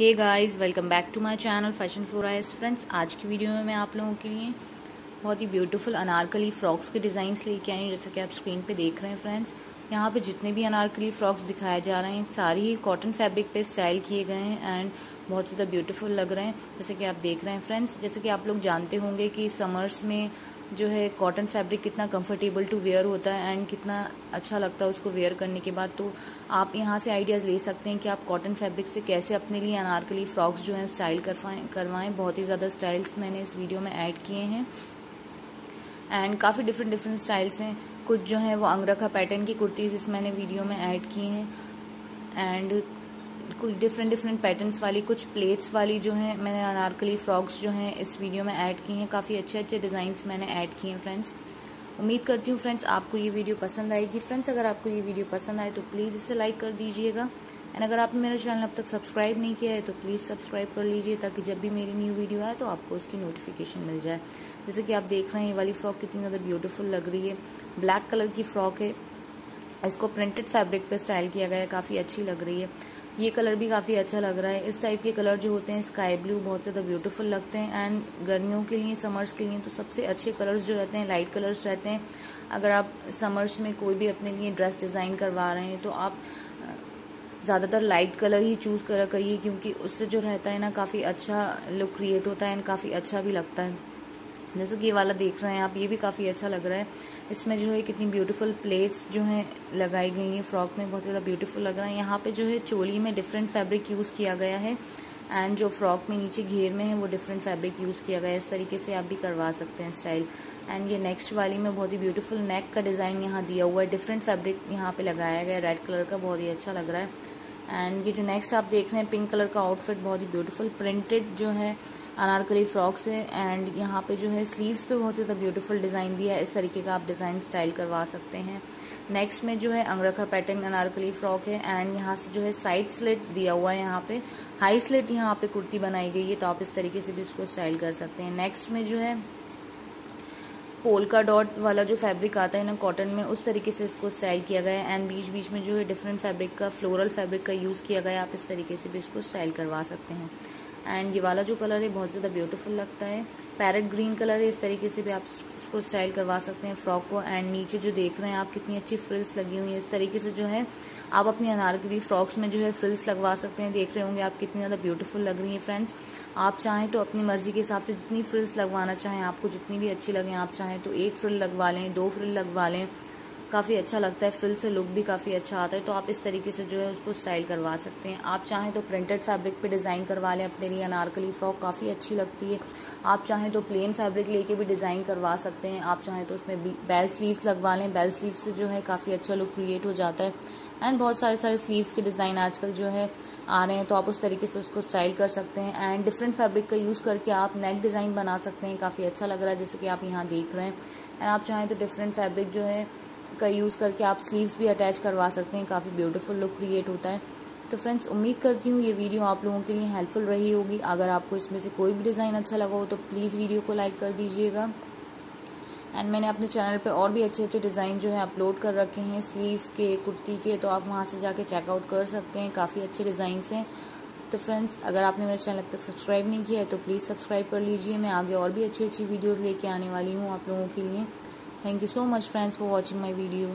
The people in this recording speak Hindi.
Hey guys welcome back to my channel fashion for ice friends आज की वीडियो में मैं आप लोगों के लिए बहुत ही ब्यूटीफुल अनारकली फ्रॉक्स के डिज़ाइंस लेके आई हूँ, जैसे कि आप स्क्रीन पे देख रहे हैं फ्रेंड्स यहाँ पे जितने भी अनारकली फ्रॉक्स दिखाए जा रहे हैं, सारी ही कॉटन फैब्रिक पे स्टाइल किए गए हैं एंड बहुत ज़्यादा ब्यूटीफुल लग रहे हैं. जैसे कि आप देख रहे हैं फ्रेंड्स जैसे कि आप लोग जानते होंगे कि समर्स में जो है कॉटन फैब्रिक कितना कंफर्टेबल टू वेयर होता है एंड कितना अच्छा लगता है उसको वेयर करने के बाद तो आप यहाँ से आइडियाज़ ले सकते हैं कि आप कॉटन फैब्रिक से कैसे अपने लिए अनारकली फ्रॉक्स जो हैं स्टाइल करवाएँ करवाएँ। बहुत ही ज़्यादा स्टाइल्स मैंने इस वीडियो में ऐड किए हैं। एंड काफ़ी डिफरेंट डिफरेंट स्टाइल्स हैं। कुछ जो है वो अंगरखा पैटर्न की कुर्तीज़ इस मैंने वीडियो में ऐड की हैं। एंड कुछ डिफरेंट डिफरेंट पैटर्न्स वाली, कुछ प्लेट्स वाली जो है, मैंने अनारकली फ्रॉक्स जो हैं इस वीडियो में ऐड की हैं। काफ़ी अच्छे अच्छे डिज़ाइंस मैंने ऐड किए हैं फ्रेंड्स उम्मीद करती हूँ फ्रेंड्स आपको ये वीडियो पसंद आएगी। फ्रेंड्स अगर आपको ये वीडियो पसंद आए तो प्लीज़ इसे लाइक कर दीजिएगा। एंड अगर आपने मेरा चैनल अब तक सब्सक्राइब नहीं किया है तो प्लीज़ सब्सक्राइब कर लीजिए, ताकि जब भी मेरी न्यू वीडियो आए तो आपको उसकी नोटिफिकेशन मिल जाए। जैसे कि आप देख रहे हैं, ये वाली फ्रॉक कितनी ज़्यादा ब्यूटीफुल लग रही है। ब्लैक कलर की फ्रॉक है। इसको प्रिंटेड फैब्रिक पे स्टाइल किया गया है, काफ़ी अच्छी लग रही है। ये कलर भी काफ़ी अच्छा लग रहा है। इस टाइप के कलर जो होते हैं स्काई ब्लू बहुत ज़्यादा ब्यूटीफुल लगते हैं एंड गर्मियों के लिए समर्स के लिए तो सबसे अच्छे कलर्स जो रहते हैं लाइट कलर्स रहते हैं। अगर आप समर्स में कोई भी अपने लिए ड्रेस डिज़ाइन करवा रहे हैं तो आप ज़्यादातर लाइट कलर ही चूज़ करा करिए क्योंकि उससे जो रहता है ना, काफ़ी अच्छा लुक क्रिएट होता है एंड काफ़ी अच्छा भी लगता है। जैसे कि ये वाला देख रहे हैं आप, ये भी काफ़ी अच्छा लग रहा है। इसमें जो है कितनी ब्यूटीफुल प्लेट्स जो हैं लगाई गई हैं फ्रॉक में बहुत ज़्यादा ब्यूटीफुल लग रहा है। यहाँ पे जो है चोली में डिफरेंट फैब्रिक यूज़ किया गया है एंड जो फ्रॉक में नीचे घेर में है, वो डिफरेंट फैब्रिक यूज़ किया गया है। इस तरीके से आप भी करवा सकते हैं स्टाइल एंड ये नेक्स्ट वाली में बहुत ही ब्यूटीफुल नेक का डिज़ाइन यहाँ दिया हुआ है। डिफरेंट फैब्रिक यहाँ पे लगाया गया है। रेड कलर का बहुत ही अच्छा लग रहा है। एंड ये जो नेक्स्ट आप देख रहे हैं पिंक कलर का आउटफिट बहुत ही ब्यूटीफुल प्रिंटेड जो है अनारकली फ्रॉक्स है एंड यहाँ पे जो है स्लीव्स पे बहुत ज़्यादा ब्यूटीफुल डिज़ाइन दिया है। इस तरीके का आप डिज़ाइन स्टाइल करवा सकते हैं। नेक्स्ट में जो है अंगरखा पैटर्न अनारकली फ्रॉक है एंड यहाँ से जो है साइड स्लिट दिया हुआ है यहाँ पे। हाई स्लिट यहाँ पे कुर्ती बनाई गई है तो आप इस तरीके से भी इसको स्टाइल कर सकते हैं। नेक्स्ट में जो है पोल का डॉट वाला जो फैब्रिक आता है ना कॉटन में, उस तरीके से इसको स्टाइल किया गया है। एंड बीच बीच में जो है डिफरेंट फैब्रिक का फ्लोरल फैब्रिक का यूज़ किया गया है, आप इस तरीके से भी इसको स्टाइल करवा सकते हैं। एंड ये वाला जो कलर है, बहुत ज़्यादा ब्यूटीफुल लगता है। पैरेट ग्रीन कलर है, इस तरीके से भी आप उसको स्टाइल करवा सकते हैं फ्रॉक को। एंड नीचे जो देख रहे हैं आप, कितनी अच्छी फ्रिल्स लगी हुई है। इस तरीके से जो है, आप अपनी अनारकली फ्रॉक्स में जो है फ्रिल्स लगवा सकते हैं। देख रहे होंगे आप, कितनी ज़्यादा ब्यूटीफुल लग रही हैं फ्रेंड्स आप चाहें तो अपनी मर्ज़ी के हिसाब से जितनी फ्रिल्स लगवाना चाहें, आपको जितनी भी अच्छी लगें, आप चाहें तो एक फ्रिल लगवा लें, दो फ्रिल लगवा लें। काफ़ी अच्छा लगता है फ्रिल से लुक भी काफ़ी अच्छा आता है तो आप इस तरीके से जो है उसको स्टाइल करवा सकते हैं। आप चाहें तो प्रिंटेड फैब्रिक पे डिज़ाइन करवा लें अपने लिए अनारकली फ्रॉक काफ़ी अच्छी लगती है। आप चाहें तो प्लेन फैब्रिक लेके भी डिज़ाइन करवा सकते हैं, आप चाहें तो उसमें बेल स्लीव्स लगवा लें। बेल स्लीव से जो है काफ़ी अच्छा लुक क्रिएट हो जाता है। एंड बहुत सारे सारे स्लीव्स के डिज़ाइन आजकल जो है आ रहे हैं तो आप उस तरीके से उसको स्टाइल कर सकते हैं। एंड डिफरेंट फैब्रिक का यूज़ करके आप नेक डिज़ाइन बना सकते हैं, काफ़ी अच्छा लग रहा है, जैसे कि आप यहाँ देख रहे हैं। एंड आप चाहें तो डिफरेंट फैब्रिक जो है का यूज़ करके आप स्लीव्स भी अटैच करवा सकते हैं। काफ़ी ब्यूटीफुल लुक क्रिएट होता है। तो फ्रेंड्स उम्मीद करती हूँ ये वीडियो आप लोगों के लिए हेल्पफुल रही होगी। अगर आपको इसमें से कोई भी डिज़ाइन अच्छा लगा हो तो प्लीज़ वीडियो को लाइक कर दीजिएगा। एंड मैंने अपने चैनल पे और भी अच्छे अच्छे डिज़ाइन जो है अपलोड कर रखे हैं स्लीव्स के, कुर्ती के तो आप वहाँ से जाके चेकआउट कर सकते हैं। काफ़ी अच्छे डिज़ाइंस हैं। तो फ्रेंड्स अगर आपने मेरे चैनल अब तक सब्सक्राइब नहीं किया है तो प्लीज़ सब्सक्राइब कर लीजिए। मैं आगे और भी अच्छी अच्छी वीडियोज़ लेके आने वाली हूँ आप लोगों के लिए। Thank you so much friends for watching my video.